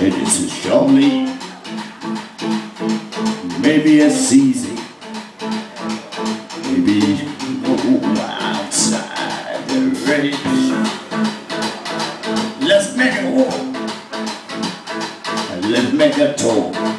It is surely maybe it's easy. Maybe oh, outside the range. Let's make a war. Let's make a talk.